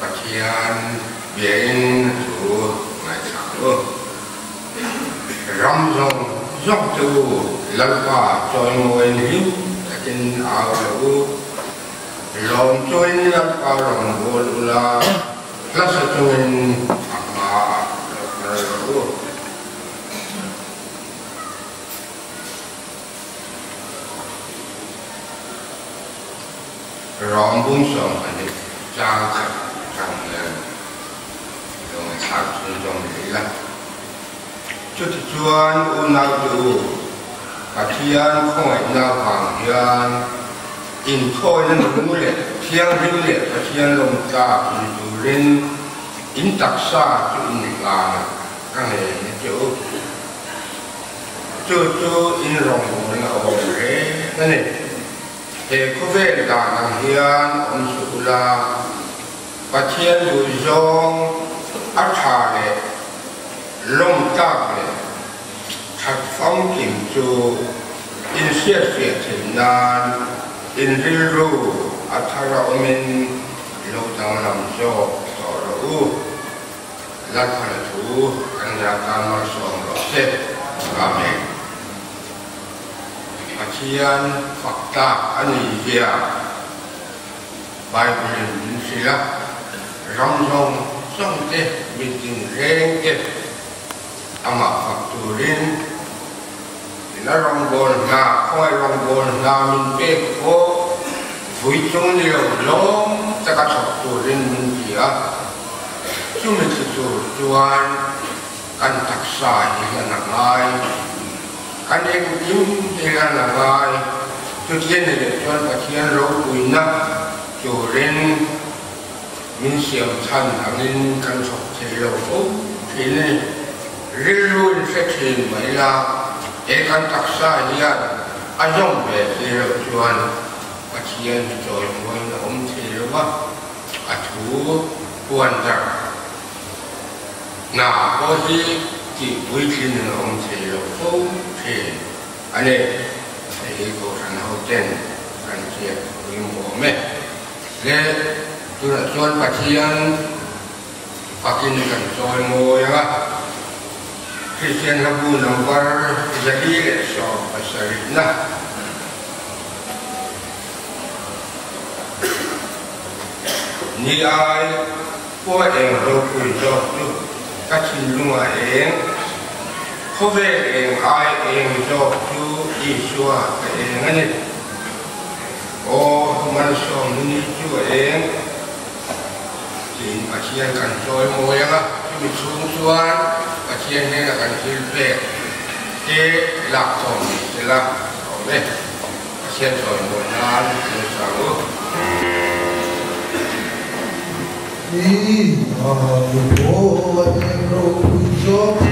pathian biển chủ ngài sáng ram rong, dốc tu lần qua trôi ngồi liu trên áo lũ. Lòng trôi lần qua lòng lũ la là sơ trôi mà lũ. Rong buông sông hành trang khẩn จุดจวนอุณาดูอาเทียนข้อยนาฝังยานอินทอยนั่นรู้เลยเทียงรู้เลยอาเทียนลงตาอินดูเรนอินตักษาจุนกาก็เห็นจุดจุดจุดอินรองหัวนะโอ้ยนั่นเองเด็กคุเวลกาเฮียนอมสุลา ปะเทียนอยู่ยองอัฐาเยล่มตากเนี่ยขัดฟ้องกิ่งจูอินเสียเสียถึงนานอินริรูอัทราอมินโลดังลำโจต่อรู้ลักขณถูกันยาการมาสองรอบเสร็จอาเมนปะเทียนฝักตาอันนี้เบียไปเป็นสิละ rong song Phật tù reng thì nó rong ina ngà nga rong rongbol ngà mình bê khô vui chung ni lo lom ta ka chok tu rin min kia mình min chu chu chuan căn thật sa thì là nặng ngai căn em kiếm thì là nặng na ngai tu này để cho anh ka thian rốt pui na chủ rin 민수영산 남인강속 제일로고 주인은 릴루인 세트인 마일라 예간 딱사 이안 아정배 제일로 주한 마치연 조용원 엄체일로가 아주 구한장. 나 아버지 기 무익히는 엄체일로고 제 아내 제일고 산하된 단지의 의무음에 내 chuan và thiên và kinh cần rồi ngồi á Christian Habu nomor jadi so pasal nah ni ai po em ro ku jo tu ka chin lu ma em ko ve em ai em jo tu i shua ka em ani o man so ni ju em tin a chian kan choi mo ya ga mi chung chuan a chian he la kan thil pe ke lak thom Hãy subscribe cho kênh Ghiền Mì Gõ Để không bỏ lỡ những video hấp dẫn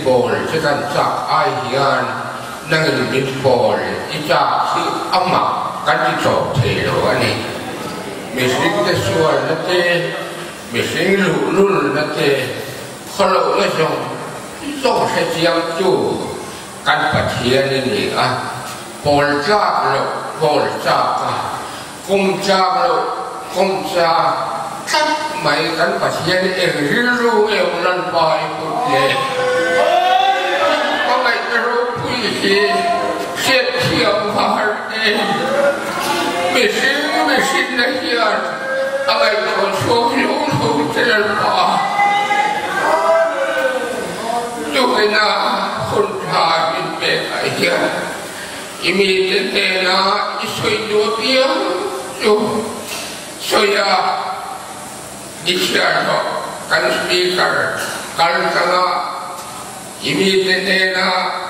민볼 제가 자 아이한 나는 민볼 이자 시 엄마 간지초 제로 아니 미싱 대수월 나테 미싱 룰룰 나테 컬러 으성 또 해지양 쭉 간파티에니 아 볼자로 볼자가 공자로 공자 딱 많이 간파티에니 릴루에 오는 바이 굿네 Şepsiyon baharde Meşin meşin nehiyar Ama konsohri unhubitel Allah Duhina kunta bin bekaya İmidin dena isoydu biya Soya Dişyardo Kan speaker Kan kala Imidin dena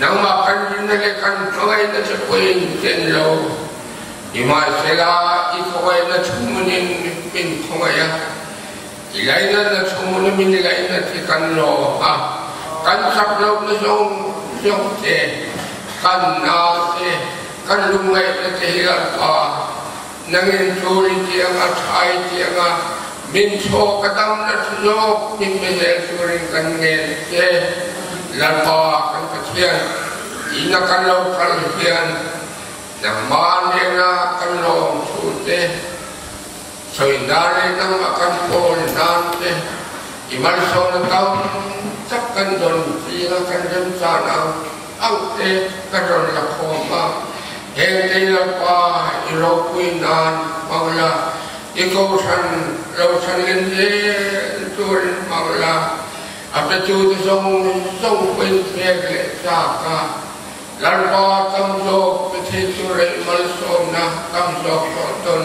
낙마한 진에게 간 그가 있는 적고인 된이라오 이마세가 이 소가 있는 천문인 빈 통하야 이가 있는 천문인 민이가 있는 티간로 아 간삭로 없는 종 종제 간나세 간룽가 있는 제희가파 능인 조리지영아 차이지영아 민소가 담는 수족 민민의 수그린 간게 lampa kan kacian ina kalau kalau kian nang manena kalau sute soi dale nang akan pol nante imal son tau takkan don sila kan jam sana au te kadon la khoma he te lalpa ilokuinan mangla ikaw san law san linde tuwal mangla อัตจูติทรงทรงเป็นเทเกลสากาลันปอตัมโลกปิธิสุริมลโสมนะตัมโลกสตน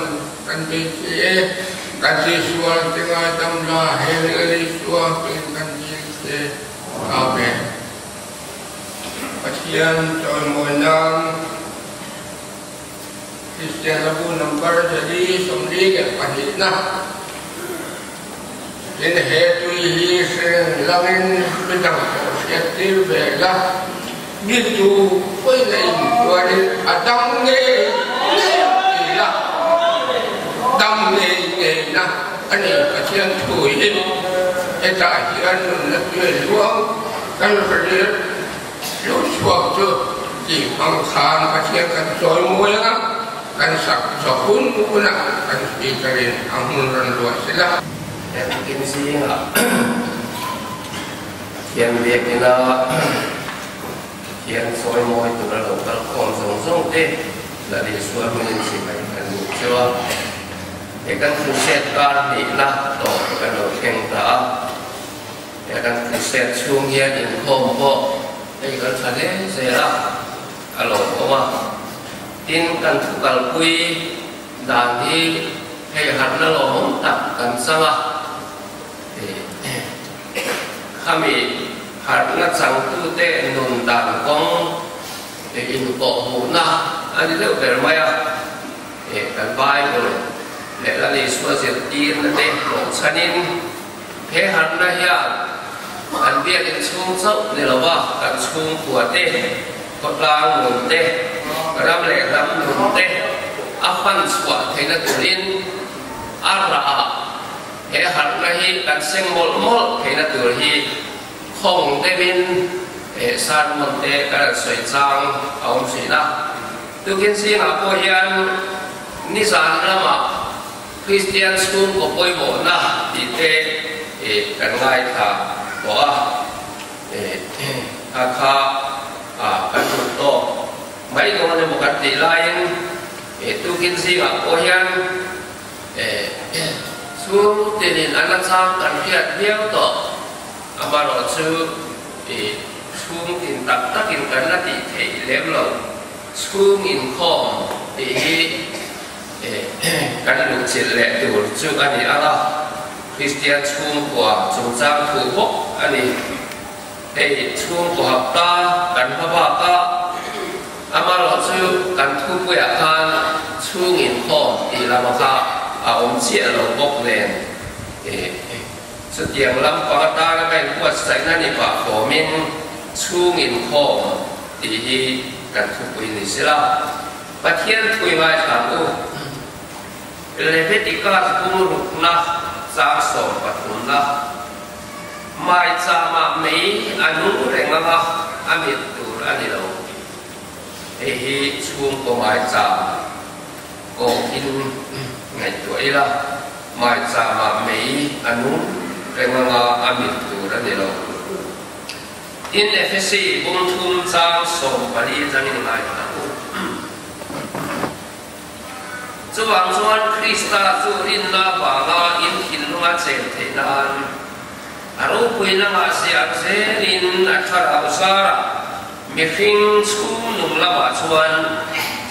กันปิชีเอกันจิสวรจึงอาตัำลาเฮริสวงเป็นกันยิเสอาเมนปะเชียนจอยมวยนางคริสเตียนระบุนัมเบอร์จะดีสมดีแก่ปะหินะ Christian labu number jadi somri ke pahit sẽ tiêu về tu hi sen với bidang ko đi vela Gitu poi lai tuan adang nghề nge anh Dam nge nge na Ani pasian tu hi Eta là na tuan căn Kan berlihat lúc xuống chưa? Chỉ bằng khán và thiên cần trôi mua lắm cần sạc cho hun mua nè cần đi cho đến ăn hun rần lụa sẽ là yang mungkin sih lah. Yang dia kena yang soal mau itu lah lokal konsumsong deh dari suami yang si baik dan muncul ya kan kuset tadi kan, kan, kan eh, lah to kalau yang tak ya kan kuset sungguh yang kompok ya kan tadi saya kalau koma tin kan tukal kui dan ini Hei eh, hatna lo hong tak kan sangat khami kami ngắt sang tu tê nôn đàn con e in cổ hu na anh đi về ani để cần vai rồi để là le la ni tiên là để cổ sanh in thế he na ya anh biết đến xuống sâu để là ba cần xuống của tê ko la nôn tê ram lệ ram nôn tê áp phân swa thế là turin a ra thế har na hi đặt sinh một một. Thế là từ hi, không tê bên. Hệ san một tê cả sợi trang ông sĩ na. Tu kiến sĩ ngã cô hiền, ni san mà. Christian school của bôi bộ na. Thì te e kan ngai tha bo e ha kha a kan to mấy con này một cái tỷ lai. Tu kiến sĩ ngã cô hiền e xuống tiền anh làm sao? Cần hiện biếu tổ. À bà rồi sư thì xuống tiền tập tất tiền cần là tỷ thể lém lầu. Xuống in khom thì cần được chỉ lệ từ một sư anh ấy đó Christian, xuống của chúng ta thủ quốc anh ấy. Thì xuống của học ta cần pháp học ta. À bà lo sư cần thu quẹt ya khan chu ngin khom ti la ma kha À, ông chia lo bốc lên sự tiệm lắm. Có ta cái bên quật sạch nó đi vào phổ minh chu nghìn khổ thì hi cần thu quỳ lý xí la và thiên thui ngay thằng u. Leviticus cũng rục na giá sổ và thun na mai cha mà mấy anh nu rèn ngã anh biết tù anh đi đâu thì hi chuông của mai cha. Có kinh ngày tuổi là mai xa mà mấy anh muốn cái mà nga anh biết tu anh đi đâu in FSC bung thum trang sổ, và đi ra những ngày nào chú vàng chuan krista chú in la bà la, in thil lunga chen the nan aro pui na nga se a se in a thara usara mi khinh chú nung la bà chuan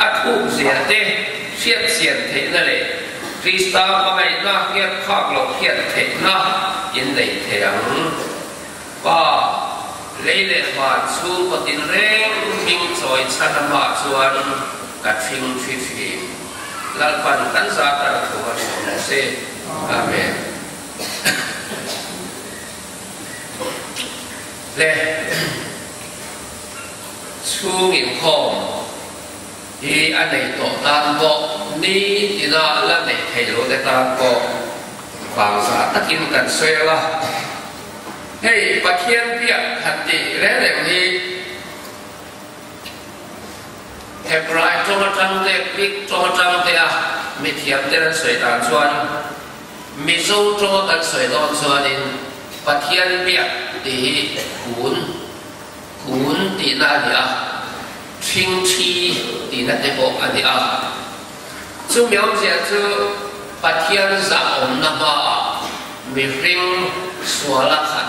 อัฐุเสียเต้เสียดเสียนเทนั่นเลยคริสต์ก็ไม่นอกเทียดคอกหลงเทียดเทนอกยินได้เถียงก็เลยเลยบาดสูงกตินเร่งมิงสอยชันมาดส่วนกัดฟิงฟิฟิลัลปันตันซาตระทัวสมเสอเมนเลยสูงอินคอม hi anh này tổ tan bộ ni thì na là này thầy lô để tan bộ vàng sa tất kim cần xoay là. Hey và thiên bia thật tỷ lẽ lẽ hi lại cho nó trăng để biết cho nó trăng để à? Mi thiệp để nó xoay tàn xoan mi sâu cho tận xoay tàn xoan in và thiên bia thì cuốn cuốn thì là gì à? 清气伫咱这部安尼啊，就描写出白天上红那个没分说了看，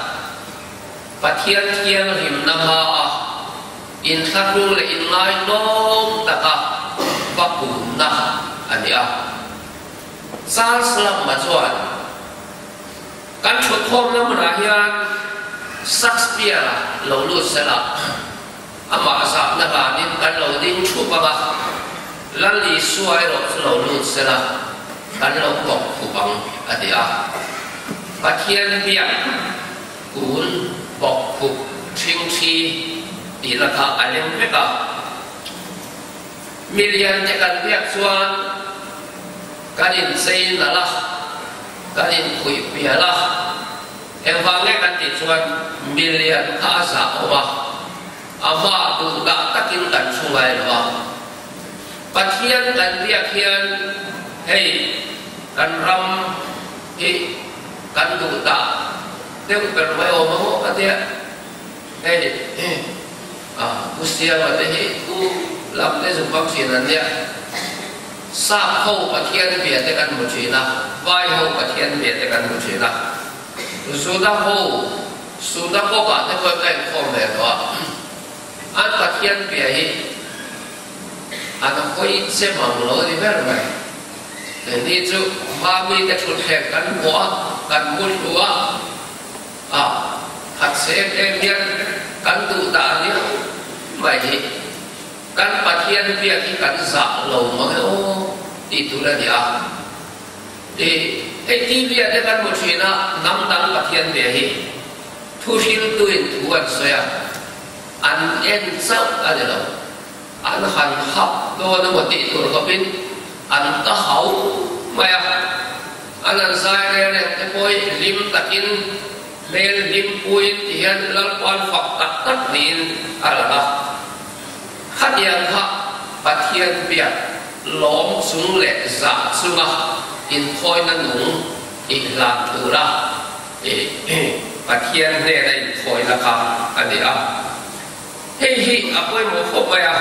白天天很那个啊，因他过来因来弄那个不滚那安尼啊，三十了没错，干出空那么那些，杀死别了，老路死了。Ama sa na ba nin kan lo ding chu ba ba lan li suai ro lo lu se la kan lo kok ku bang a ati a pathian bia kun bok ku thiên chi thì là ka anh em biết cả million để cần biết xuân cái gì xây la là cái gì quỷ bia la em vang nghe cái gì xuân million sa o ba ama tu đã tất nhiên cần xuống lại rồi bắt hiền cần biết hiền hey cần ram hey cần tu đã dia bukan mai o hey kata ku sia usia te he ku lam te zum dia sumpah sinan ya sa ho pathian bia te kan muchina vai ho pathian bia te kan mu chi na su da ho su da ko ba te ko kai ko me do an pathian bia hi an ko i se mang lo di ver Thế ni chu ma mi te thut he kan mo kan mul tua à hạt sẽ em nhân kan tu ta ni mai hi kan pathian pia ki kan za lo ma o ti tu la dia. De ai ti pia de kan mo china nam dang pathian pia hi thu hil ăn in tu an so ya an en sau a de lo an han ăn do na mo ti tu ko bin an ta hau mai a an an sai re re te poi lim takin lel lim puin tian lal pan fak tak tak nin ala la khát yang ha pathian bia lom sung le za sunga in khoi na nung in lam tu la. E pathian ne dai khoi la ka ani a hi apoi mo kho pa ya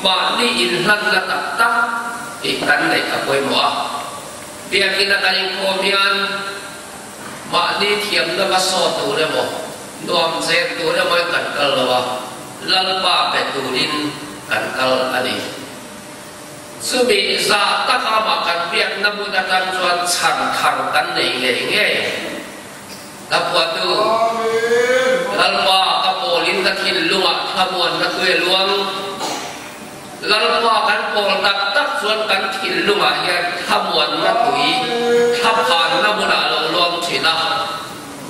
ma ni in lan la tak tak i kan nei apoi mo a bia kina kaling ko mian ma ni thiam na ba so tu le mo nuam se tu le mo kan kal la lalpa beturin kan kal ani sumi za taka makan biak namu datang cuan chan thar kan nei le nge lapua tu ตะขินลวกขมวนก็คือลวงลังพอกันโปงตักตักสวนกันขินลวกเฮียขมวนมะตุยทับผ่านนบุราลงรวมฉินะ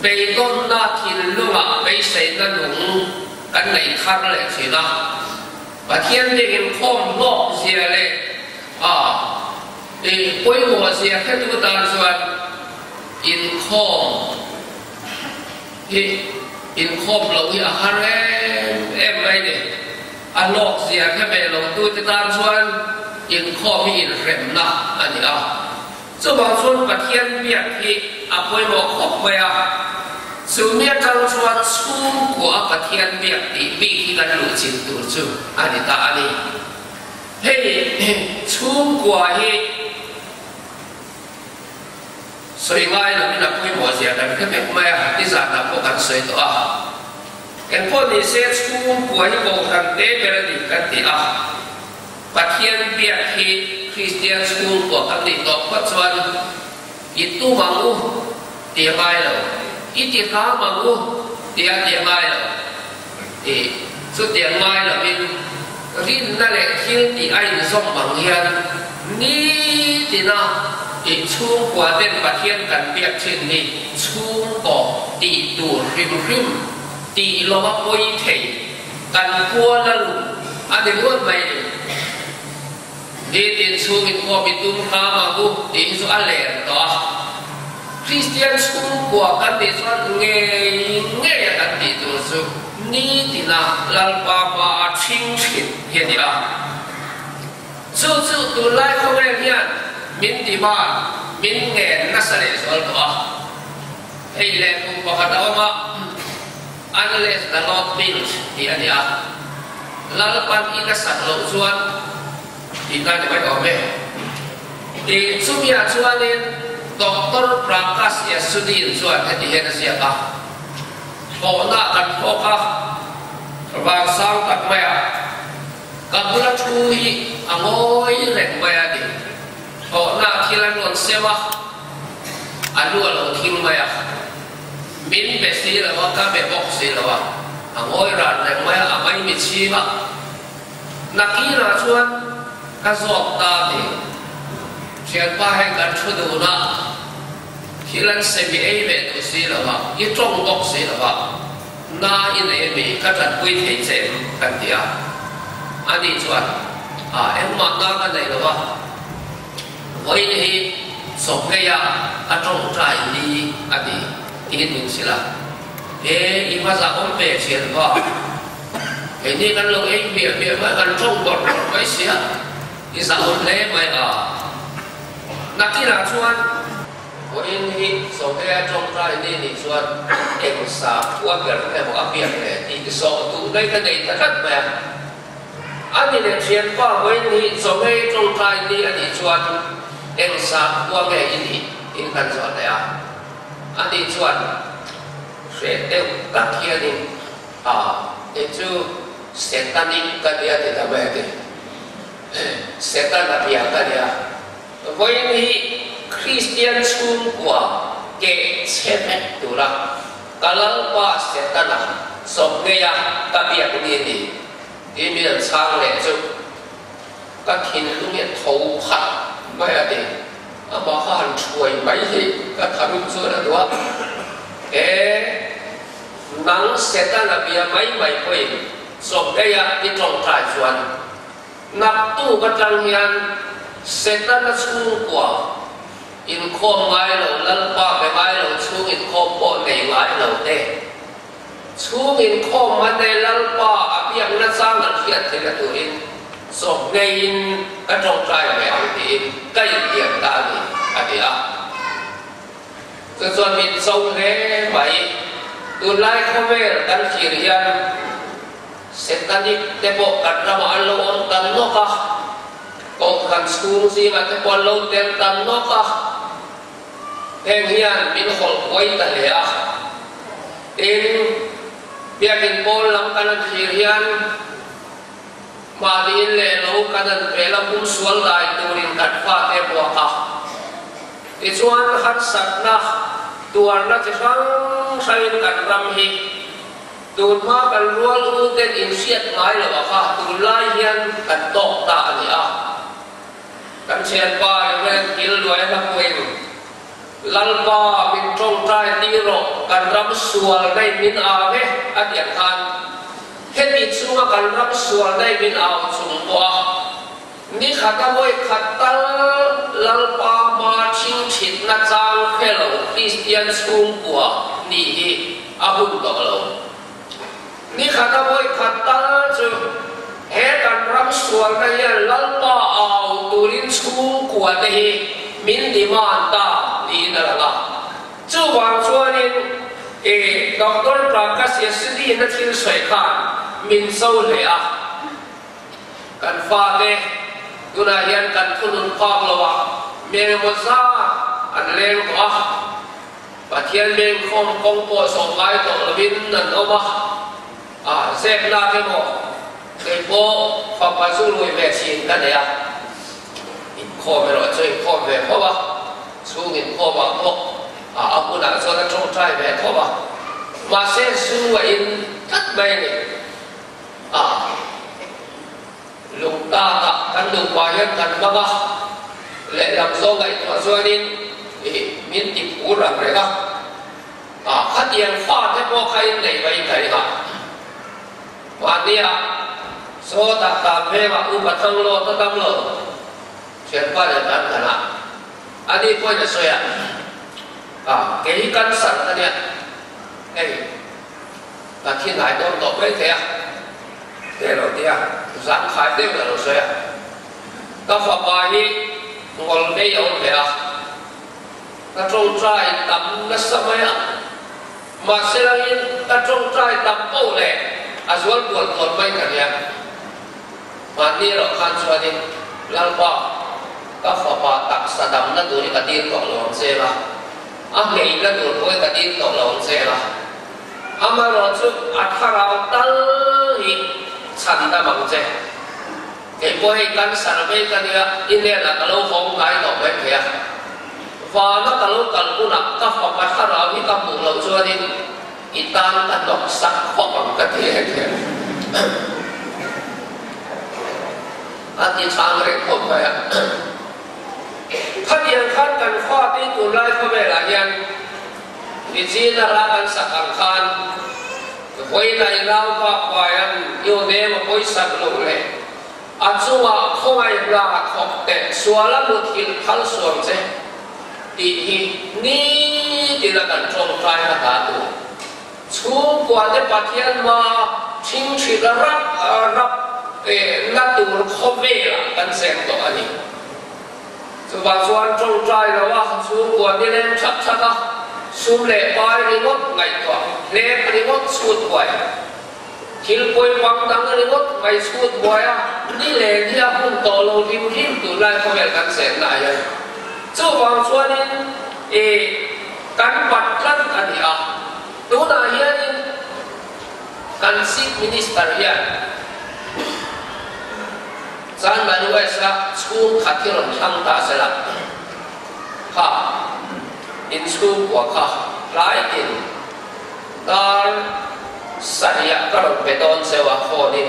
ไปต้นนาขินลวกไปใส่กันหนุงกันไหนคันเลยฉินะประเทศนี้เป็นข้อมโลกเสียเลยอ่าอีปุ้ยหัวเสียแค่ตุกตาส่วนอินข้อมที่ in khom lo ya harem em mai de an lok sia kha me lo tu te tan chuan in khom mi in rem na ani a chu bang chuan pathian pia khi apoi lo khop wa ya su mia kang chuan chum ko a pathian pia ti mi khi kan lu chin tur chu ani ta ani hei chum ko hi soingai na mina pui mo zia na ke mek mai ha ti za na po kan soi to a ken po ni se chu um pu hi bo kan te ber ni kan ti a pathian pia khi christian school ko kan ni to pa chuan itu mangu ti mai lo iti ka mangu ti a ti mai lo so chu ti mai lo min rin na le khil ti ai ni som na อีช่วกว่าเต้นประเทียนกันเปียกเช่นนี้ช่วก่อตีตูริมริมตีลมปุยเทกันกัวละลุอันนี้รวดไม่ดีดินช่วงอินกอบิตุมข้ามาบุดินสุอาลเลรต่อคริสเตียนช่วกว่ากันดิสันเงยเงยกันดิตัวสุนี่ดินะลัลปาปาชิงชิดเห็นดีอะจู่ๆตัวไล่เขาเรียนี่ min timan min ngen nasare sol to ei le pu pa ka taw ma an le da ti a dia. La la pan i ka sa lo chuan ti ka de bai ome. Ti chu mi a chuan in doctor prakash ya sudin chuan ti he na sia ka ko na kan ko ka ba sang tak mai a ka chu hi angoi rek mai di ko na thilan lon sewa alu alo thing maya min be si la wa ka be bok si la wa angoi ran rek maya amai mi chi ba nakira chuan ka zok ta di thian pa hai kan thu du na khi lần xem bị ấy về tôi xí là mà ít trong bọc xí là mà na in ấy bị các trận quy thế chế cần gì à anh đi chuẩn à em mặc na cái này là bao. وإنه سوكيا đi تاي đi أبي إن من سلا thế y mà giả ông về chuyện vợ thế nên nó lâu anh bịa bịa mà gần trong bọt cái xía y giả ông lẽ mày ở nạc kia là chuan có in hi số cái trong trai đi thì chuan em xả qua biển này một biển này thì cái số tụ đây cái này thật thật mẹ. Anh thì để chuyện qua. với hi số cái trong trai đi anh đi chuan Yang sahabat gua kayak gini Ini kan soal daya Nanti cuan Saya tahu kaki ini Itu setan ini bukan dia tidak baik Setan tapi apa dia Tapi ini Kristian sun gua Ke cemek dorang Kalau gua setan lah Sobnya ya tapi aku ini Ini yang sang lecuk Kakin lu yang tahu hati 거야 아마 한 추워이 마이히 가타룬 소라도와 에 망세타나 비야 마이 마이 코이 속대야 이통 타주안 납두 바탕이안 세타나 수고와 인콤 마이로 랄파 마이로 추인 콤보 네 마이로 네 추인 콤마 네 랄파 아비앙나 사마 티아 테가투인 so ngay in ka trong trai mẹ thì cây tiền ta tiang ta ni a dia cho mình min sâu thế vậy tu lai không về tan chỉ rian setanic bộ po ra rama lâu on tan nó cả ko khăn school gì mà te po lâu ten tan no ka heng hian min hol quay ta le a tin lắm tan chỉ riêng qua đi ma din le lo về là cũng pum sual dai turin kat pha thế bỏ cả ti chuan hat sát na tuar na chỉ sang sai kan ram hi tun ma cần rual u tên in siết mãi là bỏ cả tun lai hiền cần tok ta ani à? kan chen pa ren kil duai là quên lal pa min trong trai ti ro kan ram sual dai min a ve a tian khan he ti chunga kan ram sual dai min a chung kwa ni khata boy khatal lal pa ma ching chit na chang hello christian chung kwa ni hi a hun to lo ni khata boy khatal chu he kan ram sual na ya lalpa au turin chung kwa te hi min di man ta ni na la chu wang chuanin e doctor prakas yesdi na thil soi khan min so le a kan fa te tuna hian kan thunun khak lawa me mo sa an leng ko a pathian meng khom kong po so ngai to lawin nan oma à. Xem la cái bộ cái bộ pháp pháp sư lùi về chín cái này à. Kho về rồi chơi kho về kho ba su nghìn kho ba kho à ông đã cho nó trong trai về kho ba mà sẽ su và in thất bề này. À lúc ta ta kan đường qua yan thần ba ba. Lệ làm do vậy mà do nên miễn tịch cú rằng đấy đó. À khát tiền pha thế bộ khai này vậy cái đó và đi dia số ta ta phê và u bát thăng lô tất tâm lô. Chuyện qua được tan thần na anh đi coi ạ à cái căn sẵn cái này là thiên hải đôn tổ mấy thế thế rồi thế à khai tiếp là rồi à ta phật bài đi. Còn đây yếu thế à ta trông trai tắm nó sớm à mà sẽ là các trông trai tắm bầu này aswal buat korban kalian mati đi, suanin qua các fapa bài sadam sa duri kadir to lon sela ah ngei xe dur ahli ibadat itu tadi tahu lawan saya lah. Amal rojuk akharau talhi santa bangce. Eh, Kepoi kan sarve kan ya ini adalah kalau hong kai tahu baik ya. Fana kalau kalau nak kaf apa akharau ini kamu lawan saya ini kita akan dok sak hong kai ya. Ati sangre kau baik. Phải à phát hiện khăn cần khoa tí tù lai có bè là hiện vì chỉ là ra ăn sắc ăn khan. Quay này lao qua vài anh yêu đế mà quay sắc lộ lệ. Anh chú à không ai là khóc tệ xua lắm một thiên khăn xuống chứ thì ni thì là cần trông trai là cả tù. Chú quả để bắt hiện mà, chính trị là rap rap cái nát tụ không về là cần xem đó anh chú bà chú trai là wa chú quả để lên chắc chắc à. Chú lệ bài đi ngót, ngày tỏa lệ đi ngót, suốt quay thiếu quay bằng tăng đi ngót, ngày suốt quay à. Đi lệ thì à không tổ lâu lim lim tụ lại không phải cần xem lại chú bà chú đi. Ê cần bắt cân anh à. Tuna hian kan sĩ minister สามันเวสักสู้ขัดที่三百六十初卡提了汤达谁了？哈，因初我靠，来因，当三日ก็ลงไปโดนเสวะโคดิน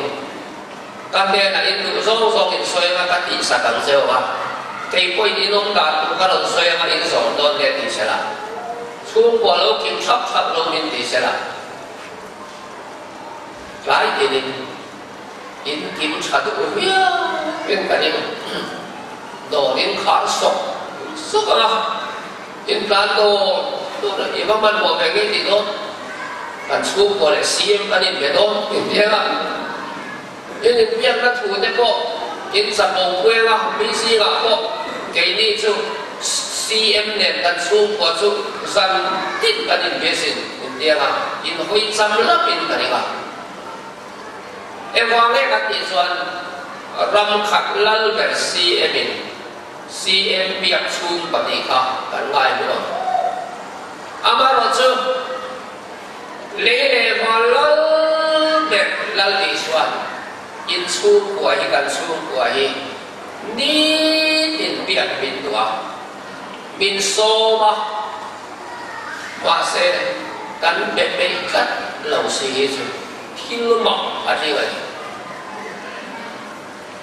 กันเนี่ยนะอินดูโซ่ทรงอินสวยมากติสักังเสวะตีรไปอินงกาตุกันรลงสวยมาอินสองโดนเดียติเสละช่วกว่าโลกินทับทับลงอินติเสละหลายทีนี้ in kim chatu ya in kanin do in khar sok sok ah in plan do do na iba man mo ke ni do kan chu ko le sim kanin be do in dia in in biang na thu ne ko in sa mo kwe la mi si la ko ke ni chu CM ne kan chu ko chu san tin kanin be à, in dia in hui cham la pin kanin Evolve kati suan ram khak lal ber CM in CM biak chum pati ka kan ngai mo. Amar ochu le le lal ber lal di suan in chum kwa hi kan chum kwa hi ni in biak min tua min soma wa se kan be be kat lau si hi chu hin mọc ở đây vậy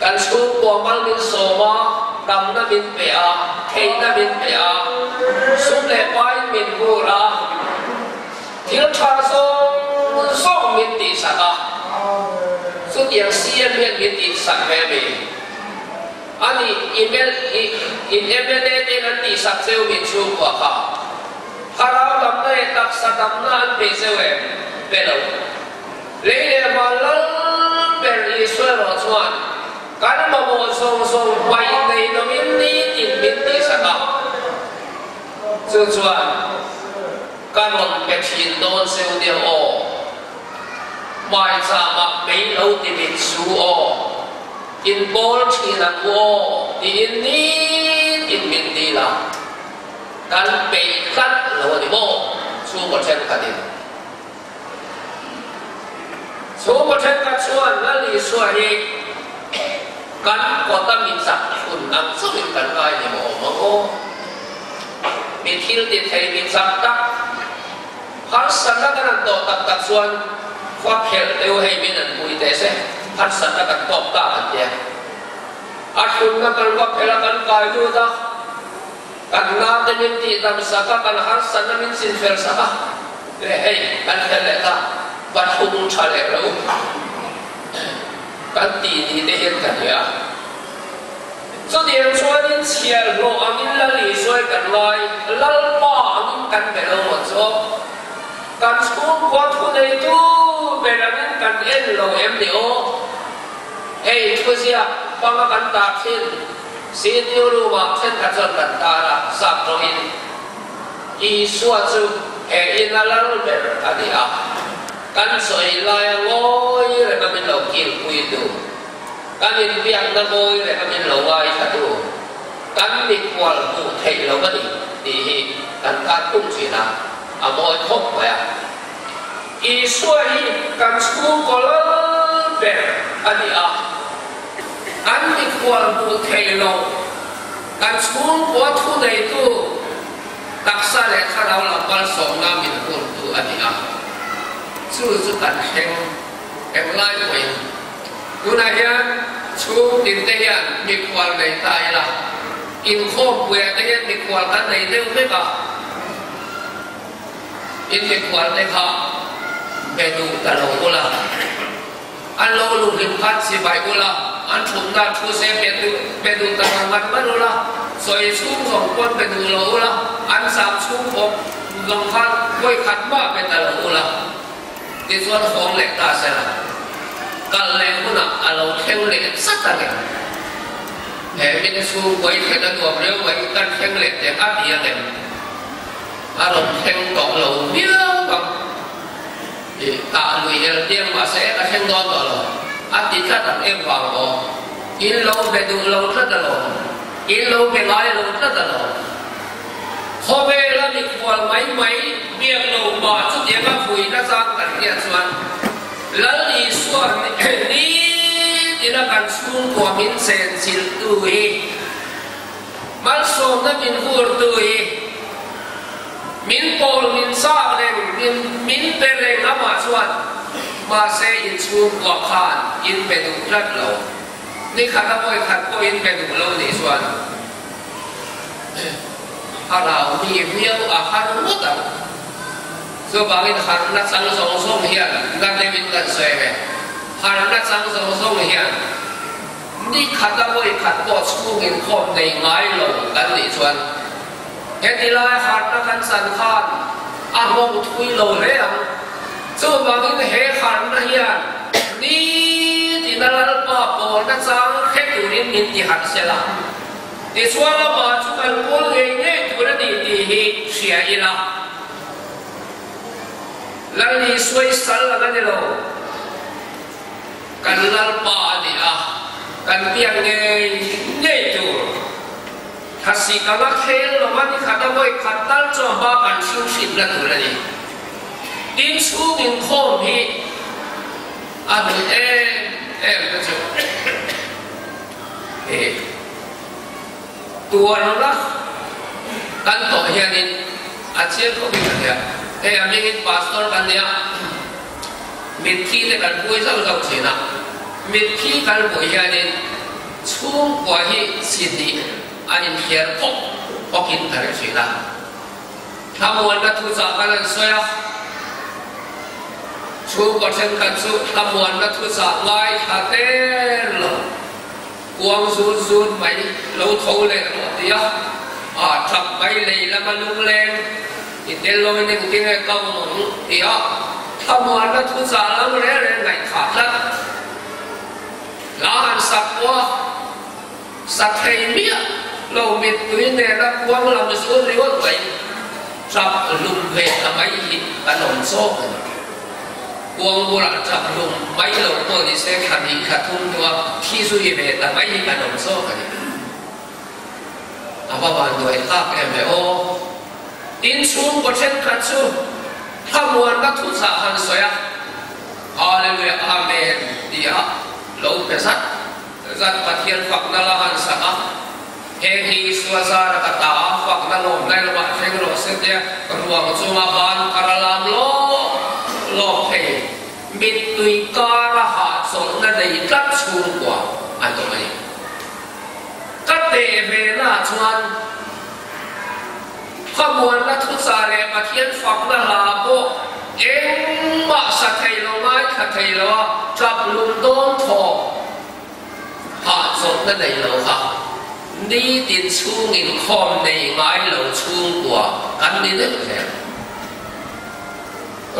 kan su ko mal min so ma dam na min pe a thei na min pe a su le pai min bu ra thiếu tha so so min ti sa ka su tiang sian min min ti sa me me ani email in email te nan ti sa seo min chu ko ka harau dam na tak sa dam na an pe seo e pe lo lấy để mà lớn bèn đi xuôi vào chuan cái mà bộ song song quay này nó miễn đi tìm miễn đi sao đó. Chú chuan cái một cái chuyện đó siêu điều ô. Mai sa mà mấy lâu thì bị su ô. In bol chỉ là ô, thì in đi in miễn đi là. Cái bị cắt là gì bộ cái gì số một các số là lý xuân hi kan có tâm mình sạch phun ăn số mình cần gọi thì bộ mà ô mình thiếu thì thầy mình sạch tắc hắn sạch tắc cái tổ tắc tắc xuân phát hiện đều hay mình ăn bùi tế sẽ hắn sạch tắc cái tổ tắc ăn nhé at phun cái cần phát hiện là cần cài vô ta nam thì mình chỉ tâm sạch cần hắn sạch mình xin phép sạch để hay cần phép lệ ta bắt hung trả lệ lâu kan ti ni te hen kan ya so dia chuan in chial lo amin la li soi kan lai lal pa amin kan be lo mo cho kan school ko thu nei tu be la min kan en lo em ni o hey tu sia pa ma kan ta khin sin yu lu ma chen ka ta ra sao rồi, in i suwa chu e in la la be adi a kan soi lai ngoi re ka min lo kil kui tu kan min biang na ngoi re ka min lo wai sa tu kan mi kwal mu thei lo ka di di hi kan ka tung chi na a moi thok wa ya i suai kan sku ko lo be ani a kan mi kwal mu thei lo kan sku ko thu dei tu. Taksa le kha lo la pal som na min kun tu ani a สู้สุกันแห่งแห่งไล่ไปกูนายยันชูดินเตียนมีความในตายละกินโคบเวรเตียนมีความกันในเร็วไม่กะอินมีความในข้าเมนูตะลงกูละอันโลลูกหิมพัดสิบใบกูละอันถุงนาชูเซเปดูเปดูตะลังมันมันกูละสวยชุ่มสองคนเป็นดูโลละอันสามชุ่มผมลงพัดไว้ขัดมาเป็นตะลงกูละ cái số phong lệ ta sẽ là lệ của nó à lâu theo lệ rất là lệ su quay thì nó thuộc nếu vậy lệ thì áp gì à lâu theo cộng lâu biết bằng thì tạ lùi mà sẽ là theo đón đó rồi áp thì ta là em vào đó in lâu về đủ lâu rất là lâu in về lái lâu rất là hôm nay là mình còn mấy mấy việc đầu bỏ chút tiền các phủi nó sang cảnh hiện xuân lần đi xuân đi thì nó cần xuống của mình sen xin tuổi mal som nó mình vua tuổi mình bol mình sa lên mình mình bê lên nó mà xuân มาเซอินชูกว่าขานอินเป็นอุรัดเ hana mi miau a hanuta so bagin harna sang song song hian ngan le min kan soi me sang song song hian ni khata boi khat bo chu ngin khom nei ngai lo kan ni chuan he lai harna kan san khan a hong thui lo le am so bagin he harna hian ni ti na la pa po na sang khe tu rin ni ti hat se la ti chuan ma chu kan bol ngei تقليده شيعنا لن يسوي سلا غنلو كان لالبادي آه كان بيان نيتور تسي كما خيل لمن خدا بوي خطال جوابا كان شو شيد لتورني دين شو دين خوم هي أبو إيه إيه بتشوف إيه ตัวเรา kan to hianin a chia ko bi ka ya thế em mình pastor kan dia mit khi le kan pui zau zau china mit khi kan pui ya ni chung kwa hi si di anin hier pok pokin tare china thamuan ka thu sa kan soya chu ko chen kan chu thamuan ka thu sa ngai tha te lo quang zun zun mai lo thâu le lo dia họ thập bay lì là mà lung lên. Itel lo ni kuting ai thì mo ia thamo an thu sa lam re re ngai kha la la han sa kwa sa thei mi lo mit tu ne la kwang lam su ri wa kai chap lum ve ta mai hi ka nom so kwang bu la chap lum mai lo ko ni se kha ni kha thum to thi su ye ve ta mai hi ka nom so ka ni apa ban do ai ka ke me o tin À, chung có trên khát chú, tham muốn các thu sa dạ han soya hallelujah amen. Dia lâu pe sat zat pathian phak na la han sa a he hi suaza ra ka ta phak na lo nai lo ba theng lo se dia ruang chu ma ban karalam lo lo he mit tui ka ra ha son na dei kat chung kwa kat te ve na chuan ขบวนนัทุสาเลมาเทียนฝักนาลาโบเอ็งมาสักไทยลงไม้ขัดไทยลวจับลุมโดนทอหาสมนั่นในเราค่ะนี่ดินชูงินคอมในไม้เราชูกว่ากันนี่นึกแค่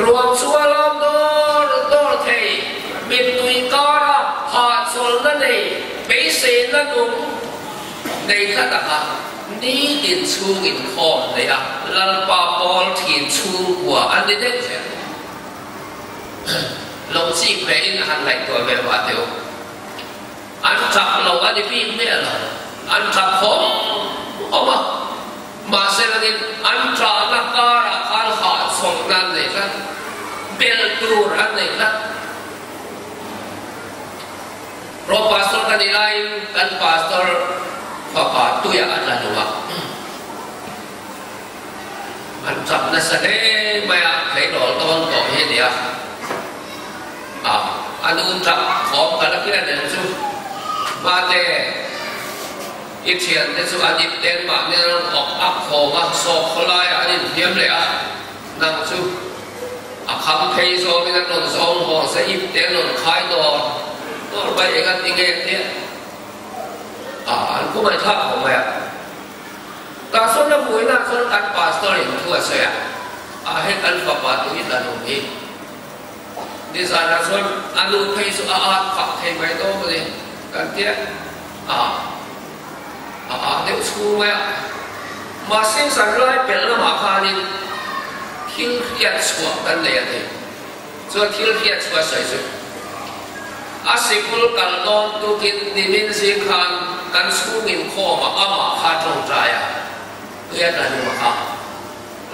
รวมชัวลอมโดนโดนเทมิตุยการะหาสมนั่นในไปเส đây là đã ha ní tiền chu in khom này à lần ba bol tiền chu của anh đi đấy chứ lòng chỉ về in hàng lại tuổi về hòa tiểu. Anh chặt lòng anh đi pin mẹ là. Anh chặt khom ông à mà sẽ là anh chặt là cả là cả họ sống ra này chứ bel tu ra đấy chứ Roh pastor cái này, anh pastor Fakatuya Allah Anh chậm nó sẽ thế mày ạ Thấy đổ tôn tổ hết đi à À Anh ưu chậm khó cả là cái này đến chú Mà tê Ít chuyện đến chú anh nhịp tên mà Nên ọc áp khổ mà sổ khó lai Anh nhịp hiếm lệ à Nàng chú À khám thấy rồi Nên lộn xong hồ sẽ nhịp tên lộn khai đồ Nó bây giờ anh tình nghe thế ah ko mai tha ko mai ka son na buai na son kan pastor in tu asa ya a he kan a a asikul kalon tu kin dimin si khan kan sungin kho ma ama kha trong traya ya ta ni ma kha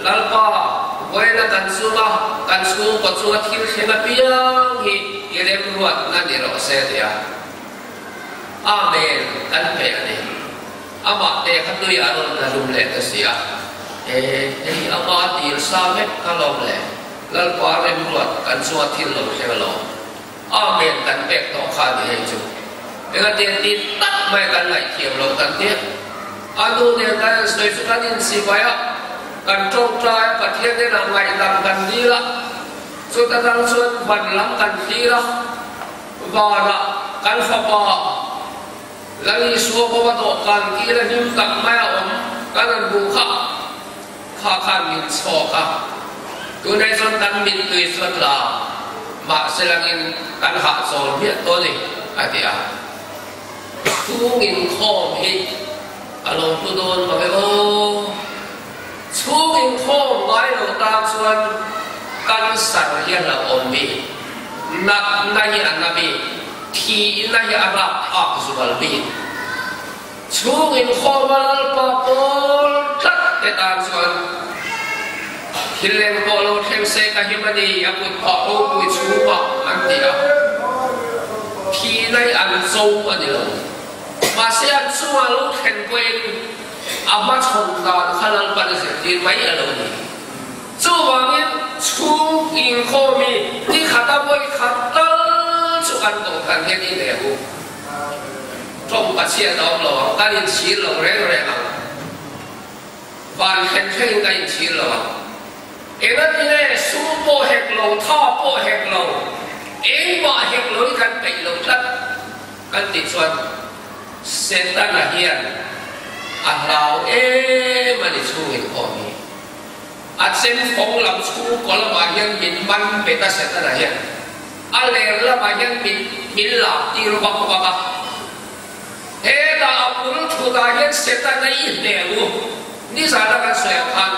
lalpa wena kan sunga kan sung ko sunga thil khena piang hi irem ruat na ni ro se dia amen. Kan pe ani ama te khat tu ya ron na lum le ta sia e e ama ti sa me kalom le lal pa rem ruat kan suat thil lo he lo amen kan pek to kha ni he chu enga te ti tak mai kan lai thiam lo kan te anu tiền kan soi su kan in si baya kan trông trai cần thiết nên na ngày làm cần đi đó. Chúng ta dang chuan lắm lam đi di và là la kan fa là đi suwa có bắt đầu cần ki là những cặp mai ổn cắn là bù khắc khá khăn mình so kha tu nên xuân tăng mình tùy suat là bak selangin kan hak son dia tole atia tungin khom hi along tu don ma ke o tungin khom lai lo ta chuan kan san hian la on bi nak na hi an na bi thi na hi ara ak zual bi tungin khom al pa pol tak te ta chuan ทิลเลนโปโลเทมเซกะฮิมานีอาบุตพอโอปุยชูปะอันเดียพีในอันโซอันเดียวมาเสียนสัวลูกเห็นเวงอามาชงตอนขลังปันเสียดีไม่อารมณ์จู่วังนี้ชูอิงโคมีที่ขัดเอาไว้ขัดตั้งสุกันตรกันแค่นี่เดียกูตรงกับเชียร์ดอกหลอกการอินชีหลงเร่งเร่งวันเห็นเช่นการินชีหลอ tha po hek lo eng ba hek lo kan pe lo tat kan ti chuan setan la hian a hlau e mani chu in ko mi a chen phong lam chu ko la ba hian min man pe ta setan la hian a le la ba hian min min la ti ro ba ko ba he da apun thu da hian setan na i le lu ni sa da kan soya khan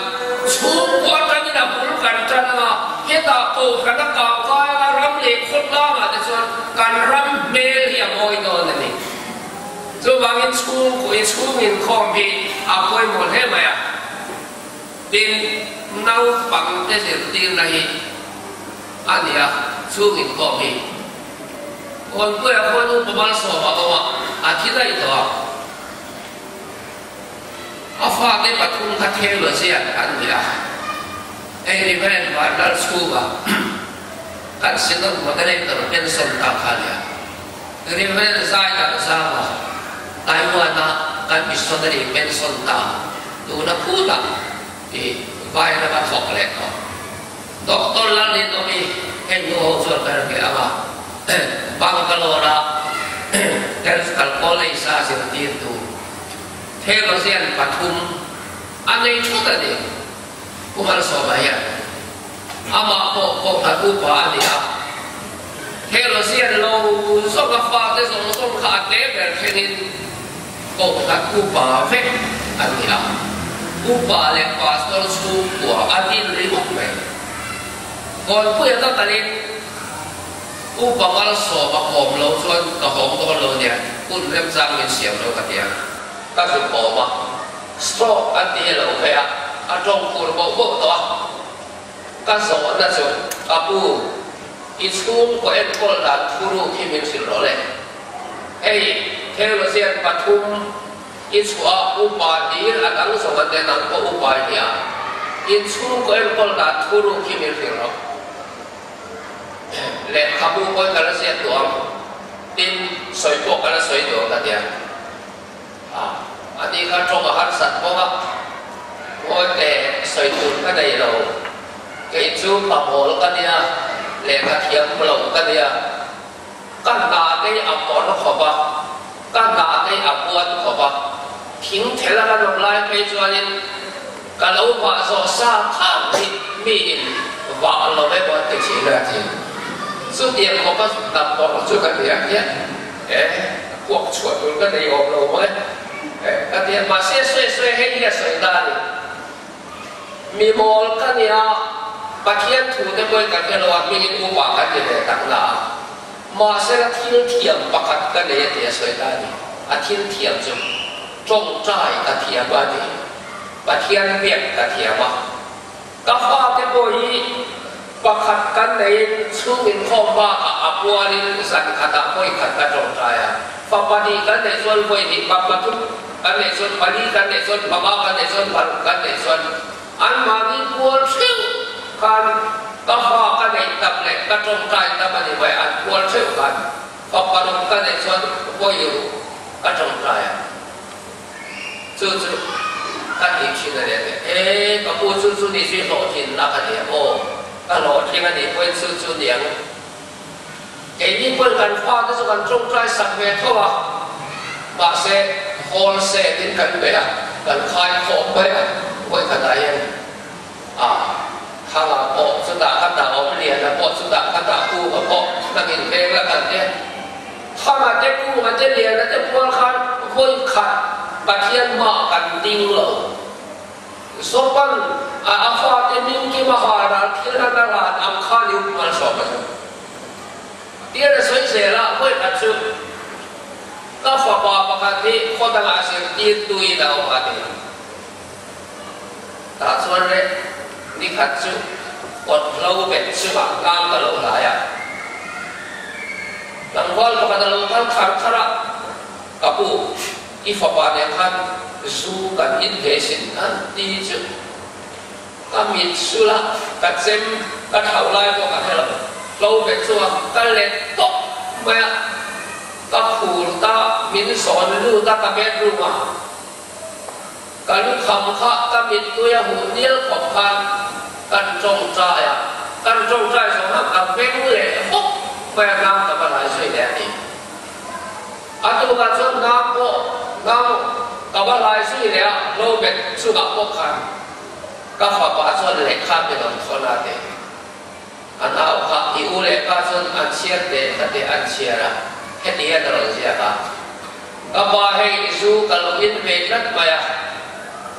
chu ko ta là da cần chân là cái he tù cần nó da coi là ram le khot la mà de chuan cần ram mê lìa môi moi do na dù chu wangin school, của i school min không bị à quên một he mà ya tin nau bằng cái gì tin à, à, này à, anh ani ya chu min khom bi kon ko ya mà nu pa mal so ba ba a thi dai to a fa ke patung ka the lo se kaya ni Brent, Bardal Skuba, kat sinong magaling ka ng pensong takalya. Kaya ni kan iso na ni pensong takalya. Doon kula, eh, bayar nama ka. Doktor lang nito ni Henry Hozor, kaya ni Ama, bago ka lora, kaya sa kalpola isa, sinatito, kaya ba Patum, ano yung chuta? kung maraso ba? Ama po ko tagupa niya. dia. siya lo, so ka father, so so ka atlever, kinin ko tagupa, fe, at ku pa le pastor suku atin rimu fe. Kon ku pa upa maraso ba ko lo, so ka ho ko lo niya, kun lem sangin siya lo katiya. Tapi koma, stop atin lo kaya, a trong pu bo bo to ka so na su apu i school ko en ko da thuru ki min sil ro le ei theo lo sian pathum i chu a u pa ti a dang so ga te nang ko u pa ya i school ko en ko da thuru ki min sil ro le khabu ko ka la sian tin soi ko ka la soi do ka dia anh đi khá trong mà hát sạch có mắt coi kẻ xoay tụt cái này rồi cái chú phạm hồ cái này lệ cái thiếm lầu cái này căn đà cái ập bỏ nó khó ba căn đà cái ập nó khó ba thính thế là nó lại cái cho nên cái lâu mà so sa tham thì mi vợ lo mấy bọn tự chỉ là thì suốt tiền có bắt tập bỏ nó cho cái gì hết ế cuộc chuột cái này ôm lâu mới kati ma se se xe xe he se da ni mi mol มีโอลกันเนี่ยปะเทียนถูได้เมื่อกันเป็นว่ามีอุบากันเนี่ยต่างนามาเสกทิ้งเทียมประกาศกันเนี่ยเตียสวยได้อาทิ้งเทียมจมจงใจกระเทียมว่าดีปะเทียนเปียกกระเทียมอะก็ฟาที่ปุยประกาศกันในช่วงเป็นข้อว่าอับวาริสันขัดไม่ขัดกระจงใจอะฟ้าปฏิกันในส่วนปุยที่ปัปปะทุกกันในส่วนปฏิกันในส่วนปะมากันในส่วนปันกันในส่วน ขายของไปอ่ะไว้ขนาดยังอ่า hala po sudah kata om dia na po sudah kata ku po nangin pe la kan dia hama te ku ma te dia na te puan khan hoi khat pathian ma kan ding lo sopan a afa all say đến cần bế đặt cần khai khổ bế đặt với thần đại yên à khá là bộ chúng ta cắt đạo ông liền là bộ chúng ta cắt đạo cu và bộ là nghìn bê là cần thế ถ้ามาเจ๊กู้มาเจ๊เรียนแล้วจะพูดคันพูดขัดปะเทียนเหมาะกันดิงเหลอสปันอาฟาเตนิวกิมหาราธิรนาราอัมคาลิวมันสอบกันเตี้ยสวยเสียละเพื่อนอัดซึ่ง Tafa pa pakati kota lasir itu ida opati. Tak suara ni kacu, kot lau betul pak kam kalau laya. Langgol pakat lau kan kar kara kapu. Ifa pa ne kan zukan invasion kan tiju. Kami sulah kacem kacau laya pakat lau. Lau betul pak kalau top maya kapu tak min son lu ta ka ben lu ma ka lu kham kha ka min tu ya hu nil khop khan kan trong cha ya kan trong cha so ha ka ben lu le hok pa ya nam ta ba lai sai le ni a tu ka chon na ko na ka ba lai sai le lo ben su ka ko khan ka kha pa chon le kha be don kho la te an au kha i u le ka chon an chier te ta te an chier a แค่นี้ตลอดชีวิตครับ Abahe isu kalau in vekat maya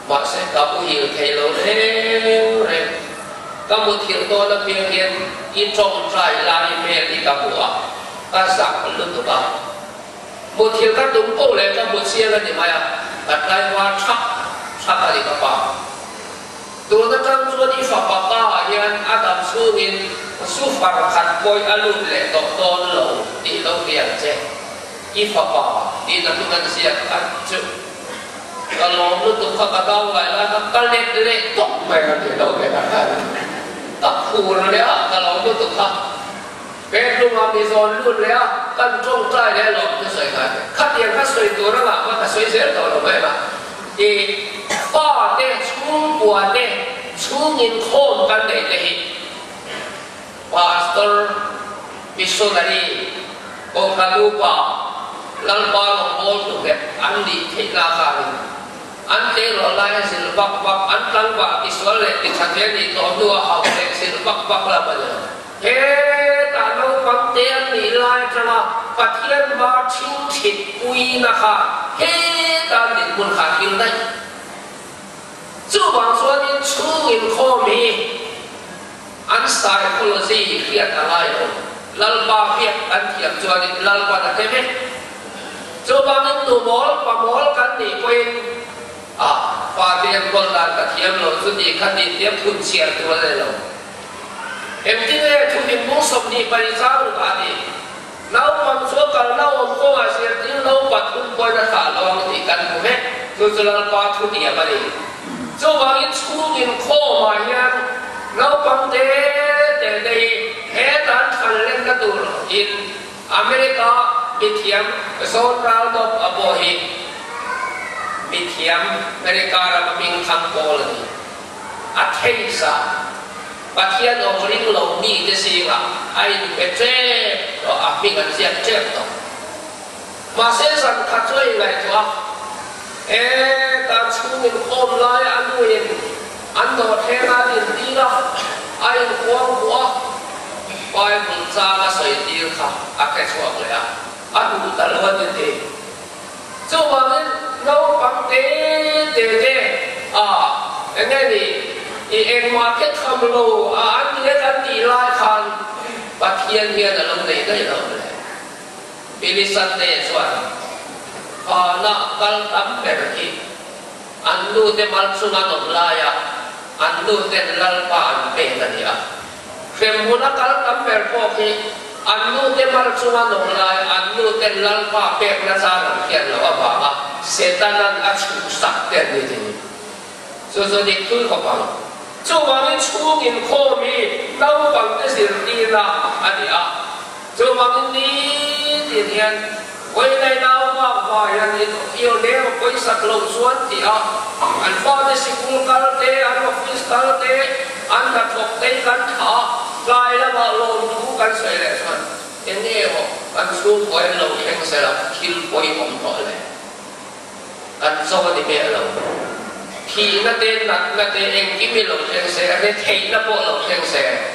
Masa kamu hiểu thầy lâu nếu rèm Kamu thiểu tô là phiên yên In trong trải là in mẹ đi kamu á Ta sạc lúc tụ bảo Một thiểu các đúng bộ lệ cho một xe lên thì maya à. Đặt lại hoa chắc Chắc là đi kamu á Tụi nó trong số đi phạm bạc ca Hiền, Adam Su in Su phạm khát bôi alun lệ tổng tôn lâu, Đi lâu việc chết ifaqah di dalam manusia acu kalau lu tu kau kata wala nak kalet le tok mer dia dah kata tak kur dia kalau lu tu kau Bên lúc mà bị dồn luôn lẽ căn trong trai lẽ lọc cái sợi này Khát tiền khát sợi tù nó bảo mà sợi dễ tỏ nó vậy mà. Thì bỏ tê xuống của tê xuống nhìn khôn căn đầy tê. Pastor Missionary Ông Kalupa lalpa mongol tu ke an đi thi la ka ni an te ro lai sil bak bak an tang ba ti sol le ti cha te ni to du a ha le sil bak bak la ba ja he ta no pak te an ni lai cha la pa thien ba chiu thit pui na kha. He ta ni kun kha kin dai chu bang so ni chu in kho mi an sai ko lo si khiat alai lalpa khiat an thiam chuan lalpa da ke te bang in tu mol pa mol kan ni quên. À pa tiền con là cả thiêm lo chút đi khăn đi tiếp phun chia tu đây lo em tin là thu tiền muốn sống đi bay sao được à đi? Nấu bằng số cả nấu ông cô mà sẽ tin nấu bát cũng coi là thả lo thì cần của hết. Tôi sẽ là ba thu đi à đi cho bang ít thu tiền khô mà nha. Nấu bằng thế để đây hết ăn khăn lên cái tủ in America bị thiêm số ra đâu ở bộ hình มิเทียมเมริการามิงทำโกลนี่อัตเทสาปัทยานองริงลงมีจะสิงะไอ้เปเจก็อามิกันเสียเจ็บต่อมาเส้นสันทัดช่วยไงตัวเอ๊ตาชูมินโอมลายอันนู้นอันโดดเทนาดินดีละไอ้หัวหัวไปบุญจามาสวยดีค่ะอาแค่ช่วงเลยอ่ะ อันดูตลอดเลย cho mà nên nấu bằng tế tế tế à anh nghe đi thì em mà kết thầm lô à anh biết anh đi lại khan và thiên thiên là lúc này đây rồi Billy Sunday soan à na kal tam perki anh nu te mal sunga nom laya anh nu te lal pa an pe tania Fem muna kal tam per po ki anu te mar chunga no lai anu te lal pa pe na sa na kian lo ba ba setanan a chu sak te ni ni so so ni ku ko ba chu wa ni chu ngin kho mi nau bang te sir ti à, cho a chu mang ni ti hian quay này nào mà phải là yêu nếu quay sạc lâu xuống thì à anh fa cái gì cung cắt thế anh office cắt thế anh đặt thuộc tế cắt thả lại mà lâu chú cắt sợi lệ xuân cái nghe họ anh xuống quay lâu khen sẽ là kill quay ông thôi lệ anh so thì mẹ lâu thì nó tên là nó tên em kiếm lâu khen sẽ, anh thấy nó bộ lâu khen sẽ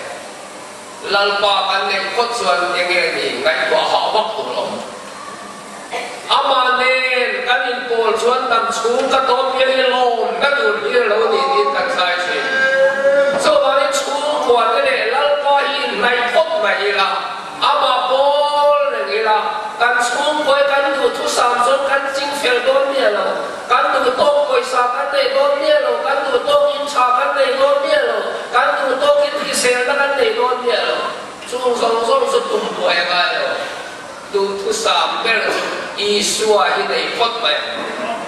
lalpa kan ne xuân suan nghe gì ngay ko họ bóc tu lo ama nen kan in bộ xuân tầm xuống ka tốt cái lồn lom ka tur pi thì ni tin sai chi so ba ni chung kwa te le lal pa hi nai thop mai la ama pol ne ni la kan chung koi kan tu thu sam chon kan ching fel don mi lo kan tu to koi sa kan nei don mi lo kan tu to in cha kan nei don mi lo kan tu to kin thi sel kan nei don mi lo chung song song su tum tu thu sam bel i suwa hi nei phot mai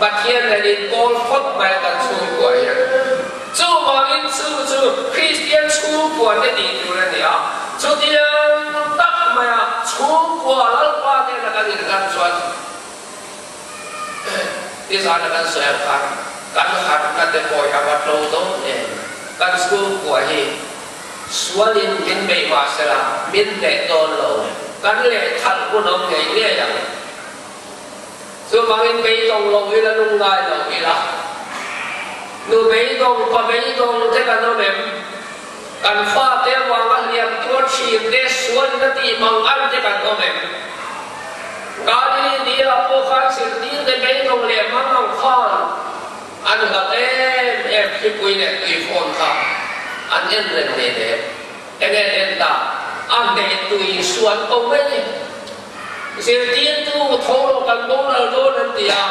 but here là đi con phot mai kan chu ko ya chu ma in chu chu christian chu ko ne di tu la ni a chu tiang tak mai a chu ko lal pa ke la kan in kan chuan ti sa na kan so ya kan sualin min bei ma sala min le don lo kan le thal ku nom ngai le ya so mangin bei dong lo ila nung ngai lo ila nu bei dong pa bei dong te kan no mem kan fa te wa ma liam tu chi te suan na ti mang an te kan no mem ka ni ni la po kha sir ni te bei dong le mang ang khan an ga te e phi pui ne ti phone kha an en ren ne de egen en da an tu i suan ko me ni sir tien tu tho lo kan bo na lo na ti ya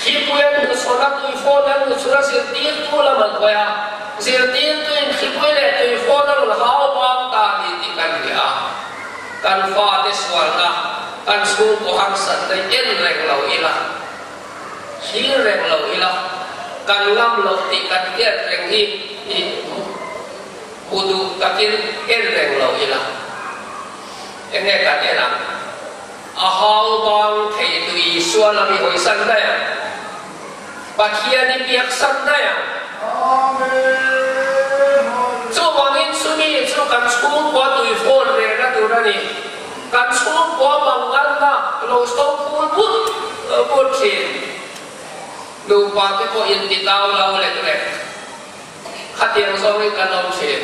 khi pu en ko so na tu i fo na lu sura sir tien tu la man ko ya sir tien tu in khi pu le tu i fo na lu ha o ma ta ni ti kan ni a kan fa de suan na kan su ko hang san de en ren lo ila khi ren lo ila kan lam lo ti kan kiat reng hi kudu kakin lah. enteng lo ilang enteng kan ilang ahal bang kai tui suwa lami hoi sandaya bakia ni piak sandaya so wangin sumi so kan sumut kwa tui fon rena ni. kan sumut kwa na lo stop pun pun eh, pun sin Lupa tu kok yang ditahu lau lek eh. lek. Khát khatiang so ni kan om chin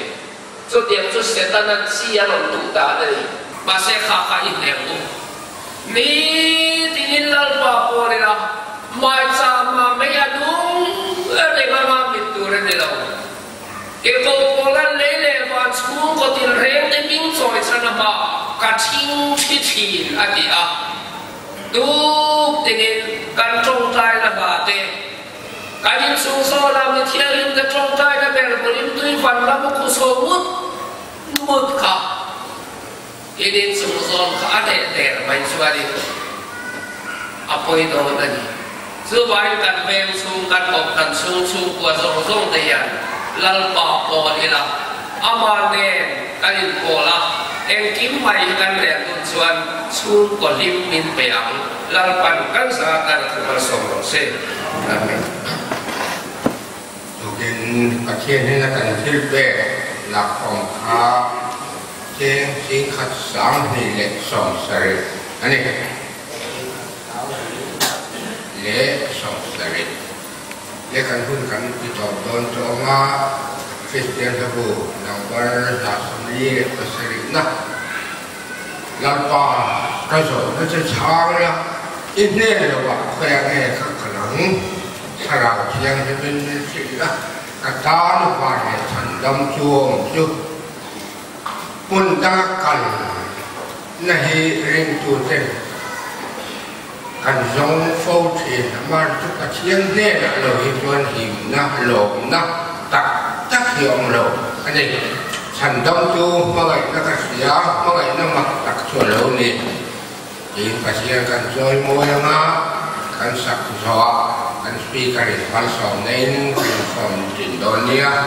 chu tiang chu setan an si ya lo tu ta de ma se kha kha in le tu ni tingin lal pa po nila mai sama may anong ere tu mga pintura nila ke ko ko lan le le wa chu ko tin reng te ming choi chan ba ka ching chi chi ati a du tingin kan trong tai na ba te kalim sung so lam ni thia lim ka trong tai ka ber ko lim tui van lam ku so mut mut ka edin sung so ka ade der ban suari apoi do na ni su bai kan pen sung kan pop kan sung sung kwa so so de ya lal pa ko ila ama ne kalim ko la em kim mai kan der tun suan sung ko lim min pe ang lal pan kan sa kan ko so se amen เป็นประเทศนี้นะกันที่แบกหลักของค้าเจงสิงขัดสามนี่เล็กสองสริอันนี้เล็กสองสริเล็กกันพุ่ดกันที่ตอบโดนตัวมาฟิสเตียนทบูนับวันศาสนีประสรินะลำปางกระสุนก็จะช้างนะอินเน่รียกว่างแควงแห่ข้างหลัง cả ta nó qua để thành đâm chuông chu quân ta kan nahi ring tu ten kan zong phô thin mà tu ka chiang thế na lo hi tuan him na lo na tak tak hiong lo ani chan Thành tu ma gai na ka sia ma mà na nó mặc chu chuẩn ni in ka phải kan cần rơi môi mà concept Zoa and speaker is also named from Indonesia.